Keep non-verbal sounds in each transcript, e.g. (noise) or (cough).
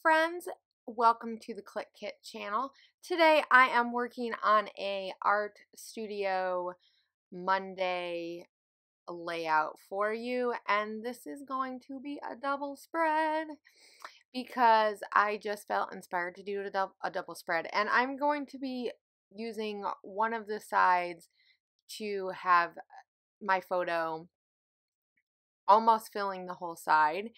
friends welcome to the Clique Kit channel today i am working on a art studio monday layout for you and this is going to be a double spread because i just felt inspired to do a double spread and i'm going to be using one of the sides to have my photo almost filling the whole side.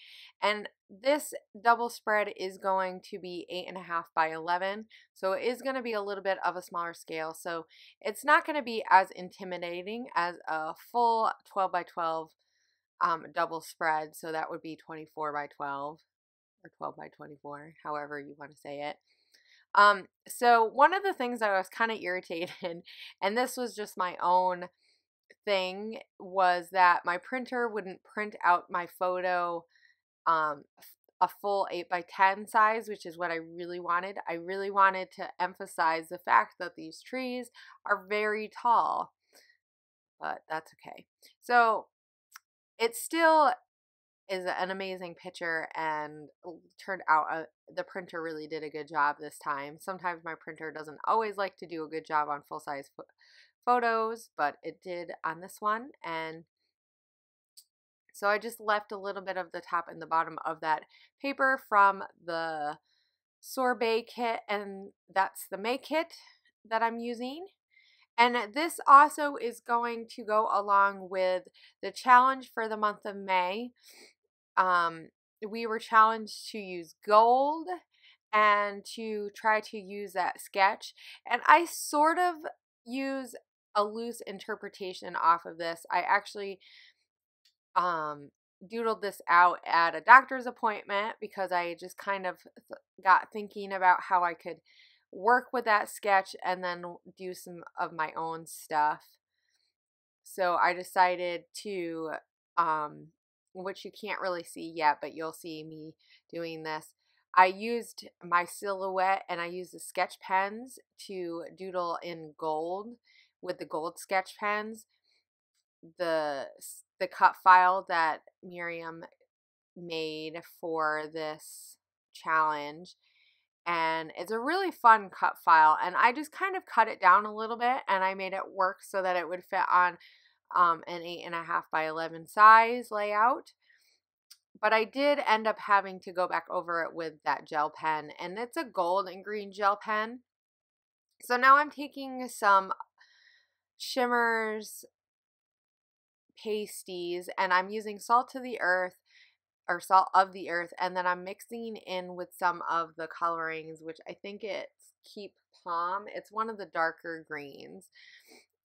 And this double spread is going to be 8.5 by 11. So it is going to be a little bit of a smaller scale. So it's not going to be as intimidating as a full 12 by 12 um, double spread. So that would be 24 by 12 or 12 by 24, however you want to say it. Um, so one of the things that I was kind of irritated, (laughs) and this was just my own thing was that my printer wouldn't print out my photo um, a full 8 by 10 size, which is what I really wanted. I really wanted to emphasize the fact that these trees are very tall, but that's okay. So it still is an amazing picture and turned out uh, the printer really did a good job this time. Sometimes my printer doesn't always like to do a good job on full size photos, but it did on this one. And so I just left a little bit of the top and the bottom of that paper from the sorbet kit, and that's the May kit that I'm using. And this also is going to go along with the challenge for the month of May. Um, we were challenged to use gold and to try to use that sketch. And I sort of use a loose interpretation off of this. I actually um, doodled this out at a doctor's appointment because I just kind of got thinking about how I could work with that sketch and then do some of my own stuff. So I decided to, um, which you can't really see yet, but you'll see me doing this. I used my silhouette and I used the sketch pens to doodle in gold with the gold sketch pens the the cut file that Maryam made for this challenge and it's a really fun cut file and I just kind of cut it down a little bit and I made it work so that it would fit on um, an eight and a half by 11 size layout but I did end up having to go back over it with that gel pen and it's a gold and green gel pen. So now I'm taking some Shimmerz, Paste-eez, and I'm using salt to the earth or salt of the earth and then I'm mixing in with some of the colorings which I think it's keep palm. It's one of the darker greens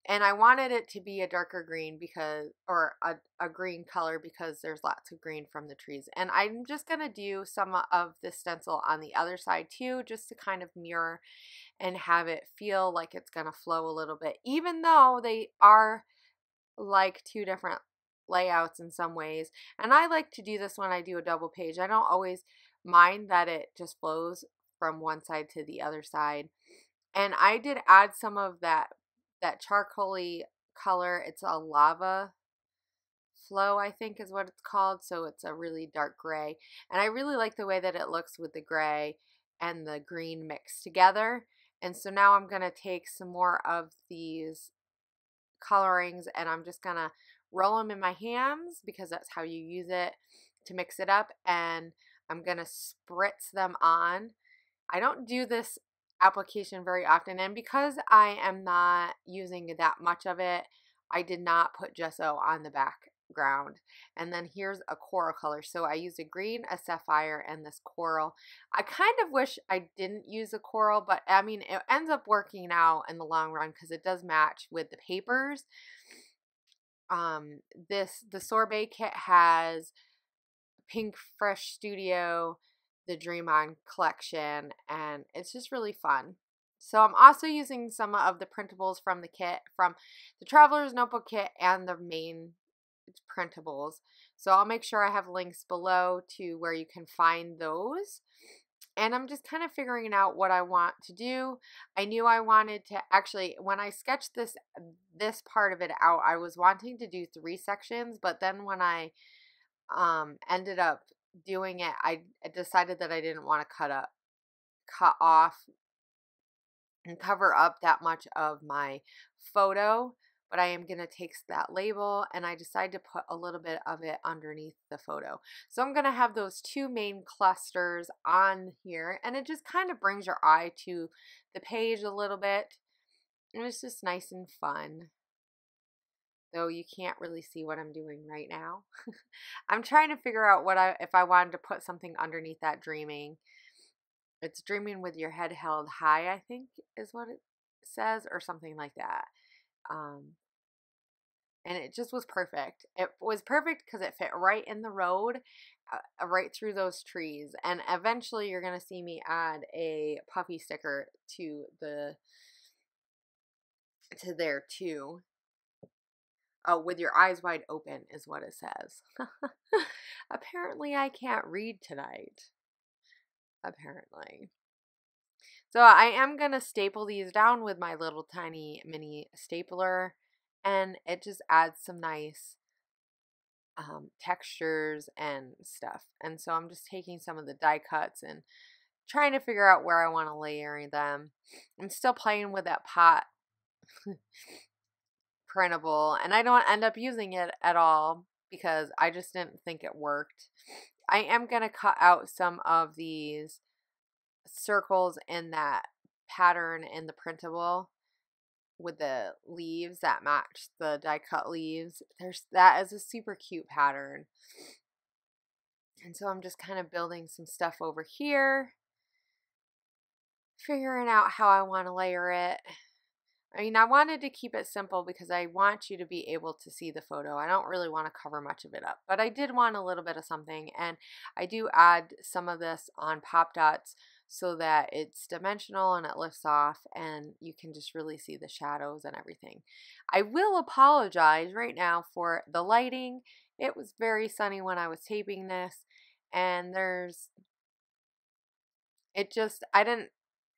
and I wanted it to be a darker green because or a, a green color because there's lots of green from the trees and I'm just gonna do some of the stencil on the other side too just to kind of mirror and have it feel like it's to flow a little bit, even though they are like two different layouts in some ways. And I like to do this when I do a double page. I don't always mind that it just flows from one side to the other side. And I did add some of that that charcoaly color. It's a lava flow, I think is what it's called. So it's a really dark gray. And I really like the way that it looks with the gray and the green mixed together. And so now I'm going to take some more of these colorings and I'm just going to roll them in my hands because that's how you use it to mix it up. And I'm going to spritz them on. I don't do this application very often and because I am not using that much of it, I did not put gesso on the back ground. And then here's a coral color. So I used a green, a sapphire, and this coral. I kind of wish I didn't use a coral, but I mean, it ends up working out in the long run because it does match with the papers. Um, this, the sorbet kit has Pink Fresh Studio, the Dream On collection, and it's just really fun. So I'm also using some of the printables from the kit, from the Traveler's Notebook kit and the main printables. So I'll make sure I have links below to where you can find those. And I'm just kind of figuring out what I want to do. I knew I wanted to actually when I sketched this this part of it out, I was wanting to do three sections, but then when I um ended up doing it, I decided that I didn't want to cut up, cut off and cover up that much of my photo but I am going to take that label and I decide to put a little bit of it underneath the photo. So I'm going to have those two main clusters on here and it just kind of brings your eye to the page a little bit. And it's just nice and fun. Though you can't really see what I'm doing right now. (laughs) I'm trying to figure out what I if I wanted to put something underneath that dreaming. It's dreaming with your head held high, I think is what it says, or something like that. Um, and it just was perfect. It was perfect because it fit right in the road, uh, right through those trees. And eventually, you're gonna see me add a puffy sticker to the to there too. Oh, with your eyes wide open is what it says. (laughs) Apparently, I can't read tonight. Apparently. So I am going to staple these down with my little tiny mini stapler and it just adds some nice um, textures and stuff. And so I'm just taking some of the die cuts and trying to figure out where I want to layer them. I'm still playing with that pot (laughs) printable and I don't end up using it at all because I just didn't think it worked. I am going to cut out some of these circles in that pattern in the printable with the leaves that match the die cut leaves. There's that is a super cute pattern. And so I'm just kind of building some stuff over here, figuring out how I want to layer it. I mean, I wanted to keep it simple because I want you to be able to see the photo. I don't really want to cover much of it up, but I did want a little bit of something, and I do add some of this on pop dots so that it's dimensional and it lifts off and you can just really see the shadows and everything. I will apologize right now for the lighting. It was very sunny when I was taping this and there's it just I didn't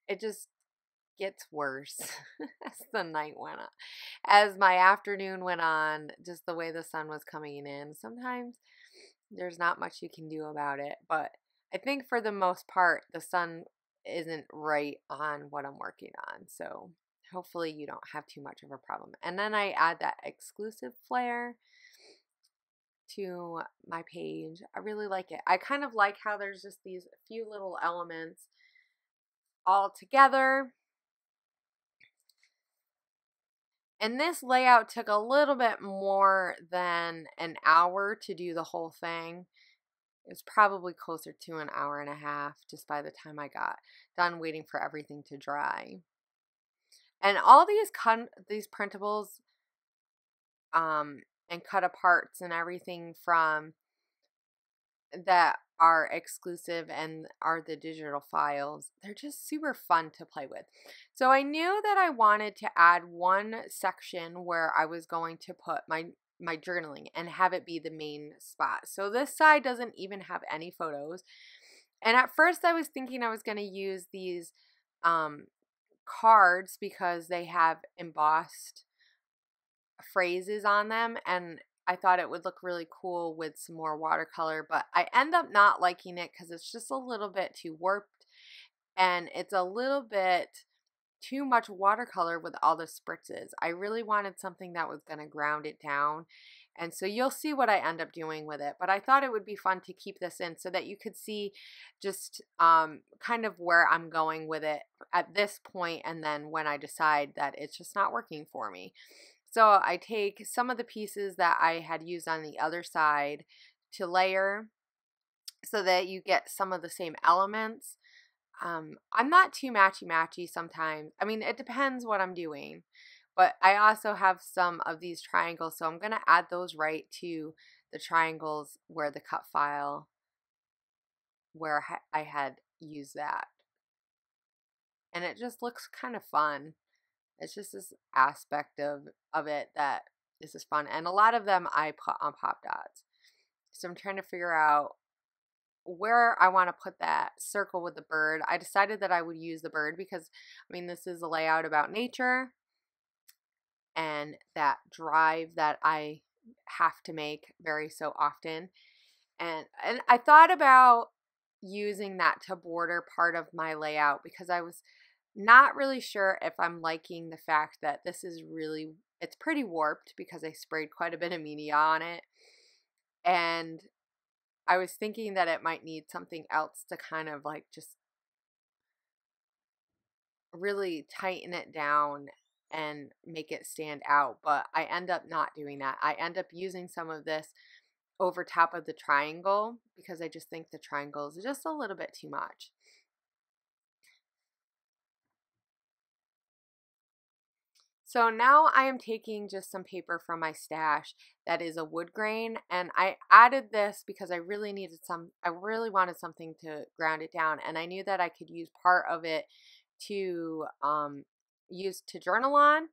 it just gets worse (laughs) as the night went on. As my afternoon went on, just the way the sun was coming in. Sometimes there's not much you can do about it, but I think for the most part, the sun isn't right on what I'm working on. So hopefully you don't have too much of a problem. And then I add that exclusive flare to my page. I really like it. I kind of like how there's just these few little elements all together. And this layout took a little bit more than an hour to do the whole thing. It was probably closer to an hour and a half just by the time I got done waiting for everything to dry. And all these con- these printables um and cut aparts and everything from that are exclusive and are the digital files. They're just super fun to play with. So I knew that I wanted to add one section where I was going to put my my journaling and have it be the main spot. So this side doesn't even have any photos. And at first I was thinking I was going to use these um, cards because they have embossed phrases on them and I thought it would look really cool with some more watercolor, but I end up not liking it because it's just a little bit too warped and it's a little bit too much watercolor with all the spritzes. I really wanted something that was going to ground it down. And so you'll see what I end up doing with it. But I thought it would be fun to keep this in so that you could see just um, kind of where I'm going with it at this point and then when I decide that it's just not working for me. So I take some of the pieces that I had used on the other side to layer so that you get some of the same elements um, I'm not too matchy matchy sometimes. I mean, it depends what I'm doing. But I also have some of these triangles, so I'm going to add those right to the triangles where the cut file, where I had used that. And it just looks kind of fun. It's just this aspect of, of it that is just fun. And a lot of them I put on pop dots. So I'm trying to figure out where I want to put that circle with the bird. I decided that I would use the bird because, I mean, this is a layout about nature and that drive that I have to make very so often. And and I thought about using that to border part of my layout because I was not really sure if I'm liking the fact that this is really it's pretty warped because I sprayed quite a bit of media on it. And I was thinking that it might need something else to kind of like just really tighten it down and make it stand out. But I end up not doing that. I end up using some of this over top of the triangle because I just think the triangle is just a little bit too much. So now I am taking just some paper from my stash that is a wood grain and I added this because I really needed some, I really wanted something to ground it down and I knew that I could use part of it to um, use to journal on.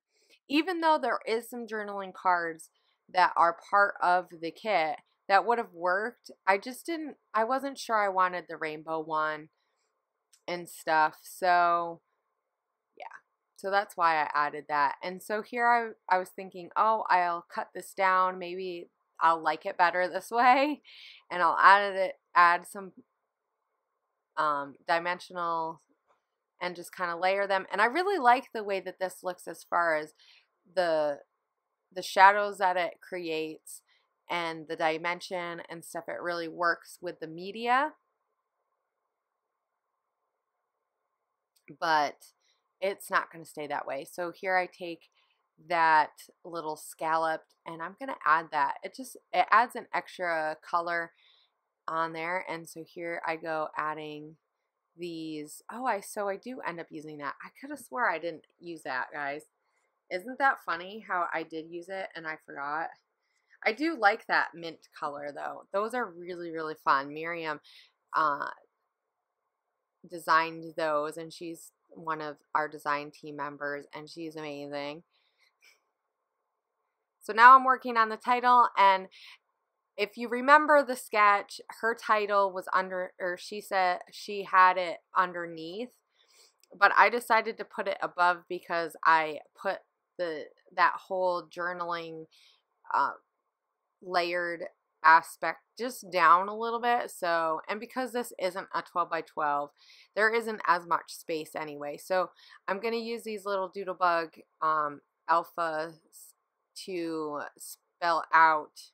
Even though there is some journaling cards that are part of the kit that would have worked, I just didn't, I wasn't sure I wanted the rainbow one and stuff. So so that's why I added that. And so here I, I was thinking, oh, I'll cut this down. Maybe I'll like it better (laughs) this way. And I'll add it, add some um, dimensional and just kind of layer them. And I really like the way that this looks as far as the the shadows that it creates and the dimension and stuff. It really works with the media. But it's not going to stay that way. So here I take that little scalloped and I'm going to add that. It just, it adds an extra color on there. And so here I go adding these. Oh, I, so I do end up using that. I could have swore I didn't use that, guys. Isn't that funny how I did use it and I forgot? I do like that mint color though. Those are really, really fun. Maryam uh, designed those and she's one of our design team members, and she's amazing. So now I'm working on the title, and if you remember the sketch, her title was under, or she said she had it underneath, but I decided to put it above because I put the that whole journaling uh, layered aspect just down a little bit. So, and because this isn't a 12 by 12, there isn't as much space anyway. So I'm going to use these little Doodlebug um, alphas to spell out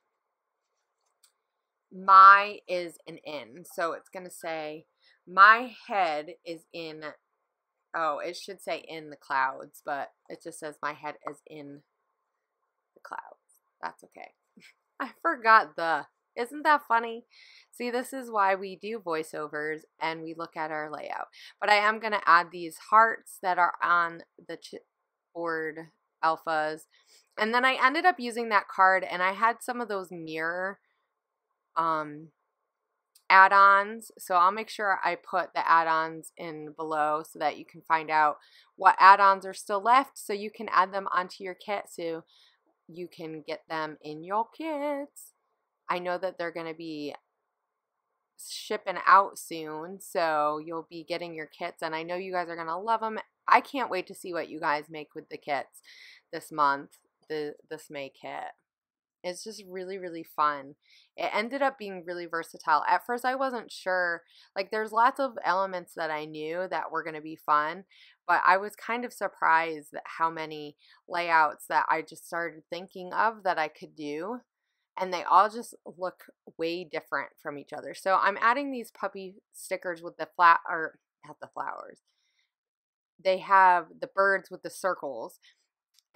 my is an in. So it's going to say my head is in, oh, it should say in the clouds, but it just says my head is in the clouds. That's okay. I forgot the. Isn't that funny? See, this is why we do voiceovers and we look at our layout. But I am going to add these hearts that are on the board alphas. And then I ended up using that card and I had some of those mirror um, add-ons. So I'll make sure I put the add-ons in below so that you can find out what add-ons are still left so you can add them onto your kit so you can get them in your kits. I know that they're going to be shipping out soon, so you'll be getting your kits, and I know you guys are going to love them. I can't wait to see what you guys make with the kits this month, the this May kit. It's just really, really fun. It ended up being really versatile. At first, I wasn't sure. Like, there's lots of elements that I knew that were going to be fun, but I was kind of surprised at how many layouts that I just started thinking of that I could do. And they all just look way different from each other. So I'm adding these puppy stickers with the flat, or not the flowers. They have the birds with the circles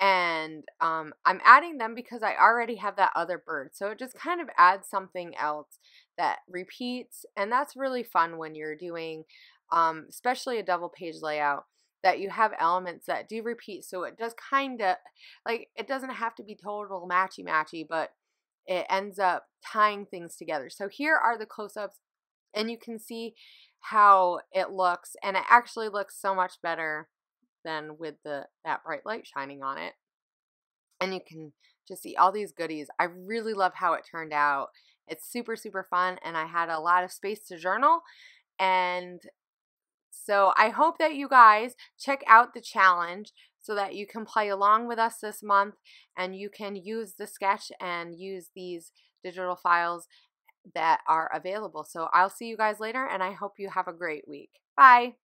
and um, I'm adding them because I already have that other bird. So it just kind of adds something else that repeats, and that's really fun when you're doing, um, especially a double page layout, that you have elements that do repeat. So it does kind of, like, it doesn't have to be total matchy matchy, but it ends up tying things together. So here are the close-ups, and you can see how it looks, and it actually looks so much better than with the that bright light shining on it. And you can just see all these goodies. I really love how it turned out. It's super, super fun, and I had a lot of space to journal. And so I hope that you guys check out the challenge so that you can play along with us this month and you can use the sketch and use these digital files that are available. So I'll see you guys later and I hope you have a great week. Bye.